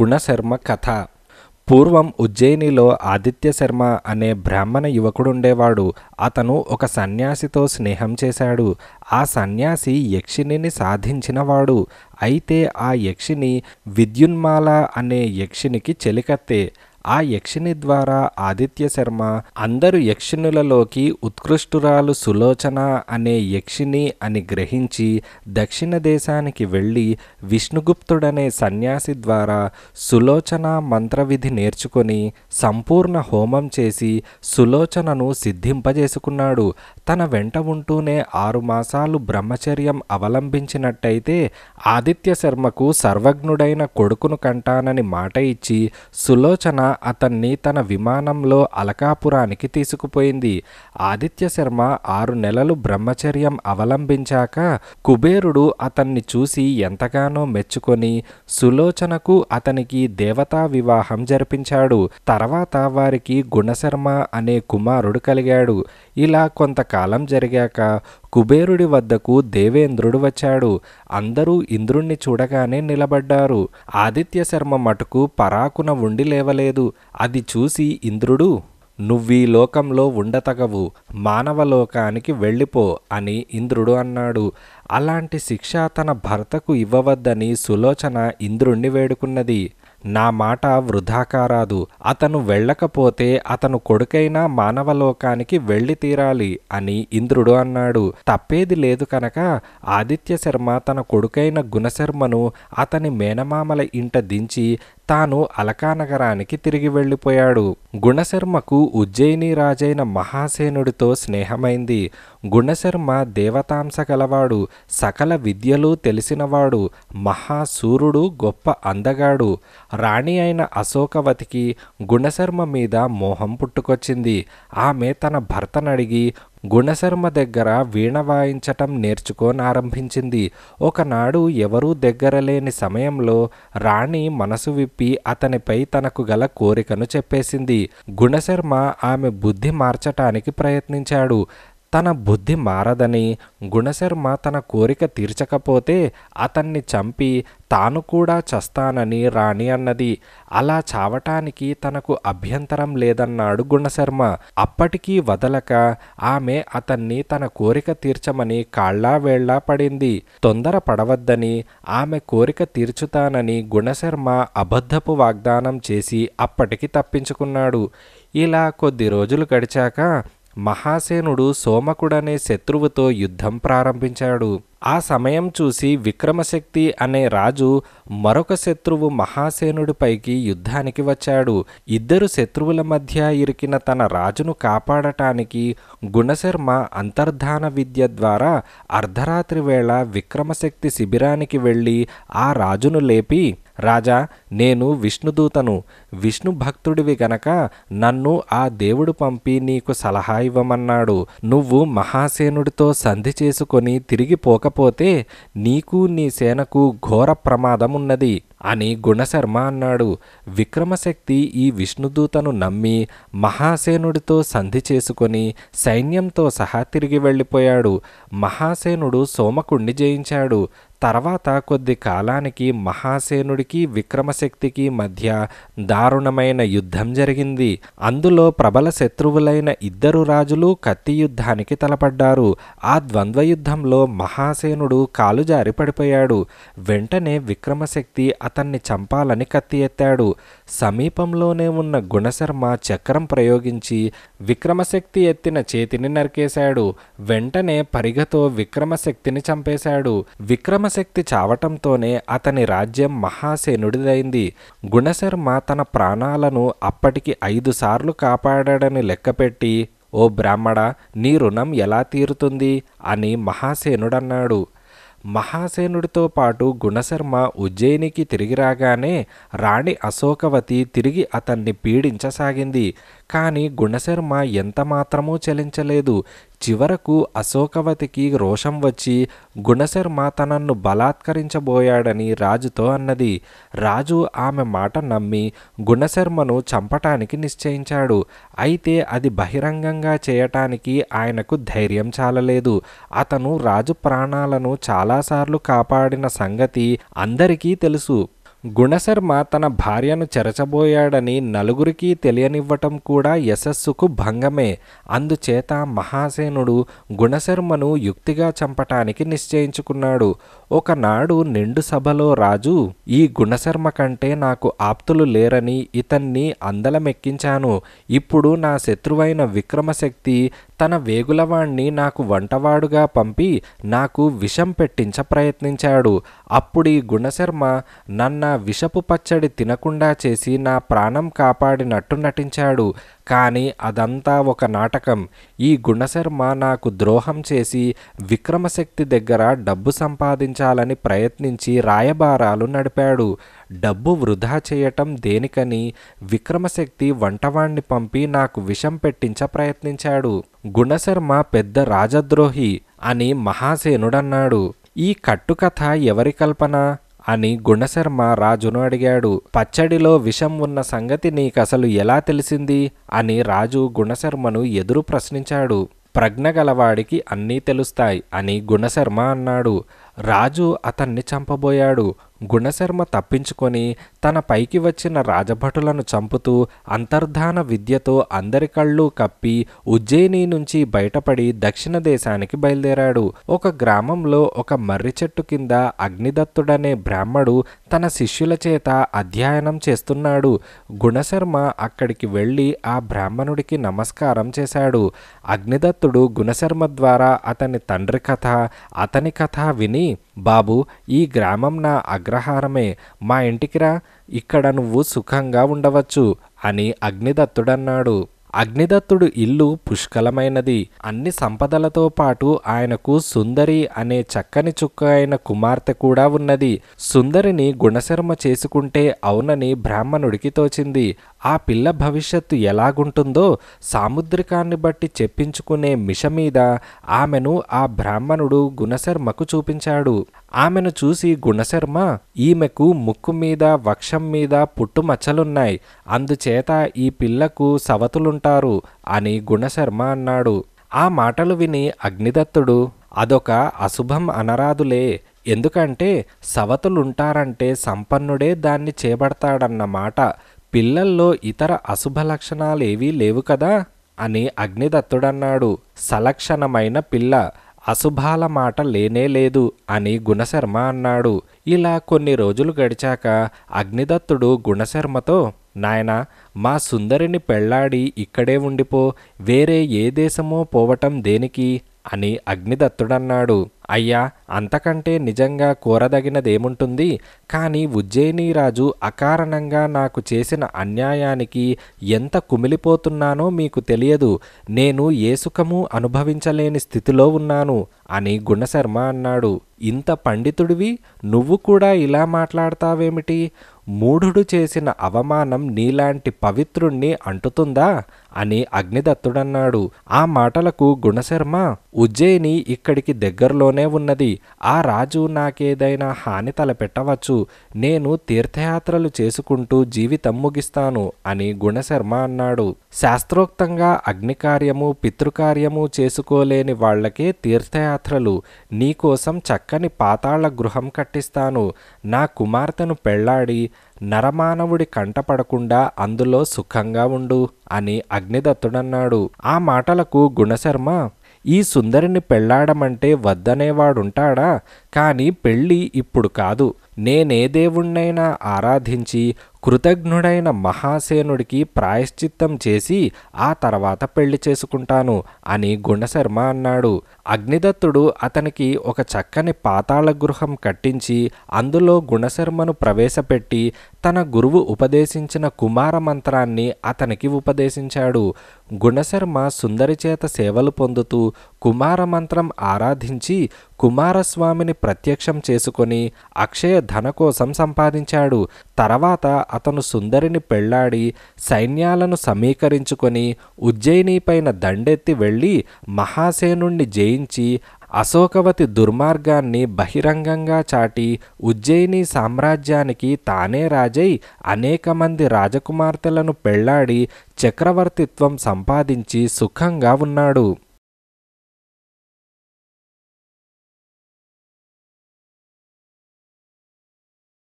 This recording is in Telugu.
గుణశర్మ కథ. పూర్వం ఉజ్జయినిలో ఆదిత్య శర్మ అనే బ్రాహ్మణ యువకుడుండేవాడు. అతను ఒక సన్యాసితో స్నేహం చేశాడు. ఆ సన్యాసి యక్షిణిని సాధించినవాడు. అయితే ఆ యక్షిని విద్యున్మాల అనే యక్షినికి చెలికత్తే. ఆ యక్షిని ద్వారా ఆదిత్య శర్మ అందరు యక్షిణులలోకి ఉత్కృష్టురాలు సులోచన అనే యక్షిని అని గ్రహించి దక్షిణ దేశానికి వెళ్ళి విష్ణుగుప్తుడనే సన్యాసి ద్వారా సులోచన మంత్రవిధి నేర్చుకొని సంపూర్ణ హోమం చేసి సులోచనను సిద్ధింపజేసుకున్నాడు. తన వెంట ఉంటూనే ఆరు మాసాలు బ్రహ్మచర్యం అవలంబించినట్టయితే ఆదిత్య శర్మకు సర్వజ్ఞుడైన కొడుకును కంటానని మాట ఇచ్చి సులోచన అతన్ని తన విమానంలో అలకాపురానికి తీసుకుపోయింది. ఆదిత్య శర్మ ఆరు నెలలు బ్రహ్మచర్యం అవలంబించాక కుబేరుడు అతన్ని చూసి ఎంతగానో మెచ్చుకొని సులోచనకు అతనికి దేవతా వివాహం జరిపించాడు. తర్వాత వారికి గుణశర్మ అనే కుమారుడు కలిగాడు. ఇలా కొంతకాలం జరిగాక కుబేరుడి వద్దకు దేవేంద్రుడు వచ్చాడు. అందరూ ఇంద్రుణ్ణి చూడగానే నిలబడ్డారు. ఆదిత్య శర్మ మటుకు పరాకున ఉండి లేవలేదు. అది చూసి ఇంద్రుడు నువ్వీ లోకంలో ఉండతగవు. మానవలోకానికి వెళ్ళిపో అని ఇంద్రుడు అన్నాడు. అలాంటి శిక్ష తన భర్తకు ఇవ్వవద్దని సులోచన ఇంద్రుణ్ణి వేడుకున్నది. నా మాట వృధా కారాదు అతను వెళ్ళకపోతే అతను కొడుకైనా మానవలోకానికి వెళ్ళి తీరాలి అని ఇంద్రుడు అన్నాడు. తప్పేది లేదు కనుక ఆదిత్య శర్మ తన కొడుకైన గుణశర్మను అతని మేనమామల ఇంట దించి తాను అలకానగరానికి తిరిగి వెళ్ళిపోయాడు. గుణశర్మకు ఉజ్జయిని రాజైన మహాసేనుడితో స్నేహమైంది. గుణశర్మ దేవతాంశ గలవాడు సకల విద్యలు తెలిసినవాడు మహాసూరుడు గొప్ప అందగాడు. రాణి అయిన అశోకవతికి గుణశర్మ మీద మోహం పుట్టుకొచ్చింది. ఆమె తన భర్తనడిగి గుణశర్మ దగ్గర వీణ వాయించటం నేర్చుకోనారంభించింది. ఒకనాడు ఎవరూ దగ్గర లేని సమయంలో రాణి మనసు విప్పి అతనిపై తనకు గల కోరికను చెప్పేసింది. గుణశర్మ ఆమె బుద్ధి మార్చటానికి ప్రయత్నించాడు. తన బుద్ధి మారదని గుణశర్మ తన కోరిక తీర్చకపోతే అతన్ని చంపి తాను కూడా చస్తానని రాణి అన్నది. అలా చావటానికి తనకు అభ్యంతరం లేదన్నాడు గుణశర్మ. అప్పటికీ వదలక ఆమె అతన్ని తన కోరిక తీర్చమని కాళ్ళా వేళ్ళా పడింది. తొందర పడవద్దని ఆమె కోరిక తీర్చుతానని గుణశర్మ అబద్ధపు వాగ్దానం చేసి అప్పటికి తప్పించుకున్నాడు. ఇలా కొద్ది రోజులు గడిచాక మహాసేనుడు సోమకుడనే శత్రువుతో యుద్ధం ప్రారంభించాడు. ఆ సమయం చూసి విక్రమశక్తి అనే రాజు మరొక శత్రువు మహాసేనుడిపైకి యుద్ధానికి వచ్చాడు. ఇద్దరు శత్రువుల మధ్య ఇరికిన తన రాజును కాపాడటానికి గుణశర్మ అంతర్ధాన విద్య ద్వారా అర్ధరాత్రి వేళ విక్రమశక్తి శిబిరానికి వెళ్ళి ఆ రాజును లేపి రాజా నేను విష్ణుదూతను విష్ణు భక్తుడివి గనక నన్ను ఆ దేవుడు పంపి నీకు సలహా ఇవ్వమన్నాడు. నువ్వు మహాసేనుడితో సంధి చేసుకొని తిరిగి పోకపోతే నీకు నీ సేనకు ఘోర ప్రమాదం ఉన్నది అని గుణశర్మ అన్నాడు. విక్రమశక్తి ఈ విష్ణుదూతను నమ్మి మహాసేనుడితో సంధి చేసుకొని సైన్యంతో సహా తిరిగి వెళ్ళిపోయాడు. మహాసేనుడు సోమకుణ్ణి జయించాడు. తర్వాత కొద్ది కాలానికి మహాసేనుడికి విక్రమశక్తికి మధ్య దారుణమైన యుద్ధం జరిగింది. అందులో ప్రబల శత్రువులైన ఇద్దరు రాజులు కత్తి యుద్ధానికి తలపడ్డారు. ఆ ద్వంద్వ యుద్ధంలో మహాసేనుడు కాలు జారి పడిపోయాడు. వెంటనే విక్రమశక్తి అతన్ని చంపాలని కత్తి ఎత్తాడు. సమీపంలోనే ఉన్న గుణశర్మ చక్రం ప్రయోగించి విక్రమశక్తి ఎత్తిన చేతిని నరికేశాడు. వెంటనే పరిగతో విక్రమశక్తిని చంపేశాడు. విక్రమశక్తి చావటంతోనే అతని రాజ్యం మహాసేనుడిదైంది. గుణశర్మ తన ప్రాణాలను అప్పటికి ఐదు సార్లు కాపాడాడని లెక్కపెట్టి ఓ బ్రాహ్మడ నీ రుణం ఎలా తీరుతుంది? అని మహాసేనుడన్నాడు. మహాసేనుడితో పాటు గుణశర్మ ఉజ్జయినికి తిరిగి రాగానే రాణి అశోకవతి తిరిగి అతన్ని పీడించసాగింది. కానీ గుణశర్మ ఎంత మాత్రమూ చలించలేదు. చివరకు అశోకవతికి రోషం వచ్చి గుణశర్మ తనన్ను బలాత్కరించబోయాడని రాజుతో అన్నది. రాజు ఆమె మాట నమ్మి గుణశర్మను చంపటానికి నిశ్చయించాడు. అయితే అది బహిరంగంగా చేయటానికి ఆయనకు ధైర్యం చాలలేదు. అతను రాజు ప్రాణాలను చాలాసార్లు కాపాడిన సంగతి అందరికీ తెలుసు. గుణశర్మ తన భార్యను చెరచబోయాడని నలుగురికి తెలియనివ్వటం కూడా యశస్సుకు భంగమే. అందుచేత మహాసేనుడు గుణశర్మను యుక్తిగా చంపటానికి నిశ్చయించుకున్నాడు. ఒకనాడు నిండు సభలో రాజు ఈ గుణశర్మ కంటే నాకు ఆప్తులు లేరని ఇతన్ని అందలమెక్కించాను. ఇప్పుడు నా శత్రువైన విక్రమశక్తి తన వేగులవాణ్ణి నాకు వంటవాడుగా పంపి నాకు విషం పెట్టించ ప్రయత్నించాడు. అప్పుడీ గుణశర్మ నన్న విషపు పచ్చడి తినకుండా చేసి నా ప్రాణం కాపాడినట్టు నటించాడు. కానీ అదంతా ఒక నాటకం. ఈ గుణశర్మ నాకు ద్రోహం చేసి విక్రమశక్తి దగ్గర డబ్బు సంపాదించాలని ప్రయత్నించి రాయబారాలు నడిపాడు. డబ్బు వృధా చేయటం దేనికని విక్రమశక్తి వంటవాణ్ణి పంపి నాకు విషం పెట్టించ ప్రయత్నించాడు. గుణశర్మ పెద్ద రాజద్రోహి అని మహాసేనుడన్నాడు. ఈ కట్టుకథ ఎవరి కల్పన? అని గుణశర్మ రాజును అడిగాడు. పచ్చడిలో విషం ఉన్న సంగతి నీకసలు ఎలా తెలిసింది? అని రాజు గుణశర్మను ఎదురు ప్రశ్నించాడు. ప్రజ్ఞ గలవాడికి అన్నీ తెలుస్తాయి అని గుణశర్మ అన్నాడు. రాజు అతన్ని చంపబోయాడు. గుణశర్మ తప్పించుకొని తన పైకి వచ్చిన రాజభటులను చంపుతూ అంతర్ధాన విద్యతో అందరి కళ్ళు కప్పి ఉజ్జయిని నుంచి బయటపడి దక్షిణ దేశానికి బయలుదేరాడు. ఒక గ్రామంలో ఒక మర్రి చెట్టు కింద అగ్నిదత్తుడనే బ్రాహ్మడు తన శిష్యుల చేత అధ్యయనం చేస్తున్నాడు. గుణశర్మ అక్కడికి వెళ్ళి ఆ బ్రాహ్మణుడికి నమస్కారం చేశాడు. అగ్నిదత్తుడు గుణశర్మ ద్వారా అతని తండ్రి కథ అతని కథ విని బాబు ఈ గ్రామం నా అగ్రహారమే. మా ఇంటికి రా ఇక్కడ నువ్వు సుఖంగా ఉండవచ్చు అని అగ్నిదత్తుడన్నాడు. అగ్నిదత్తుడు ఇల్లు పుష్కలమైనది. అన్ని సంపదలతో పాటు ఆయనకు సుందరి అనే చక్కని చుక్క అయిన కుమార్తె కూడా ఉన్నది. సుందరిని గుణశర్మ చేసుకుంటే అవునని బ్రాహ్మణుడికి తోచింది. ఆ పిల్ల భవిష్యత్తు ఎలాగుంటుందో సాముద్రికాన్ని బట్టి చెప్పించుకునే మిష మీద ఆమెను ఆ బ్రాహ్మణుడు గుణశర్మకు చూపించాడు. ఆమెను చూసి గుణశర్మ ఈమెకు ముక్కు మీద వక్షం మీద పుట్టుమచ్చలున్నాయి. అందుచేత ఈ పిల్లకు ఉంటారు అని గుణశర్మ అన్నాడు. ఆ మాటలు విని అగ్నిదత్తుడు అదొక అశుభం అనరాదులే. ఎందుకంటే సవతులుంటారంటే సంపన్నుడే దాన్ని చేపడతాడన్నమాట పిల్లల్లో ఇతర అశుభ లక్షణాలేవీ లేవు కదా? అని అగ్నిదత్తుడన్నాడు. సలక్షణమైన పిల్ల అశుభాల మాట లేనే లేదు అని గుణశర్మ అన్నాడు. ఇలా కొన్ని రోజులు గడిచాక అగ్నిదత్తుడు గుణశర్మతో నాయనా మా సుందరిని పెళ్ళాడి ఇక్కడే ఉండిపో వేరే ఏ దేశమో పోవటం దేనికి? అని అగ్నిదత్తుడన్నాడు. అయ్యా అంతకంటే నిజంగా కోరదగినదేముంటుంది? కానీ ఉజ్జయిని రాజు అకారణంగా నాకు చేసిన అన్యాయానికి ఎంత కుమిలిపోతున్నానో మీకు తెలియదు. నేను ఏ సుఖము అనుభవించలేని స్థితిలో ఉన్నాను అని గుణశర్మ అన్నాడు. ఇంత పండితుడివి నువ్వు కూడా ఇలా మాట్లాడతావేమిటి? మూఢుడు చేసిన అవమానం నీలాంటి పవిత్రుణ్ణి అంటుతుందా అని అగ్నిదత్తుడన్నాడు. ఆ మాటలకు గుణశర్మ ఉజ్జయిని ఇక్కడికి దగ్గరలోనే ఉన్నది. ఆ రాజు నాకేదైనా హాని తలపెట్టవచ్చు. నేను తీర్థయాత్రలు చేసుకుంటూ జీవితం ముగిస్తాను అని గుణశర్మ అన్నాడు. శాస్త్రోక్తంగా అగ్నికార్యము పితృకార్యము చేసుకోలేని వాళ్ళకే తీర్థయాత్రలు. నీకోసం చక్కని పాతాళ గృహం కట్టిస్తాను. నా కుమార్తెను పెళ్ళాడి నరమానవుడి కంటపడకుండా అందులో సుఖంగా ఉండు అని అగ్నిదత్తుడన్నాడు. ఆ మాటలకు గుణశర్మ ఈ సుందరిని పెళ్ళాడమంటే వద్దనేవాడుంటాడా? కానీ పెళ్ళి ఇప్పుడు కాదు. నేనే దేవుణ్ణైనా ఆరాధించి కృతజ్ఞుడైన మహాసేనుడికి ప్రాయశ్చిత్తం చేసి ఆ తర్వాత పెళ్ళి చేసుకుంటాను అని గుణశర్మ అన్నాడు. అగ్నిదత్తుడు అతనికి ఒక చక్కని పాతాళ గృహం కట్టించి అందులో గుణశర్మను ప్రవేశపెట్టి తన గురువు ఉపదేశించిన కుమార మంత్రాన్ని అతనికి ఉపదేశించాడు. గుణశర్మ సుందరి చేత సేవలు పొందుతూ కుమార మంత్రం ఆరాధించి కుమారస్వామిని ప్రత్యక్షం చేసుకొని అక్షయ ధన కోసం సంపాదించాడు. తర్వాత అతను సుందరిని పెళ్ళాడి సైన్యాలను సమీకరించుకొని ఉజ్జయినిపైన దండెత్తి వెళ్ళి మహాసేనుణ్ణి జయించి అశోకవతి దుర్మార్గాన్ని బహిరంగంగా చాటి ఉజ్జయిని సామ్రాజ్యానికి తానే రాజై అనేక మంది రాజకుమార్తెలను పెళ్ళాడి చక్రవర్తిత్వం సంపాదించి సుఖంగా ఉన్నాడు.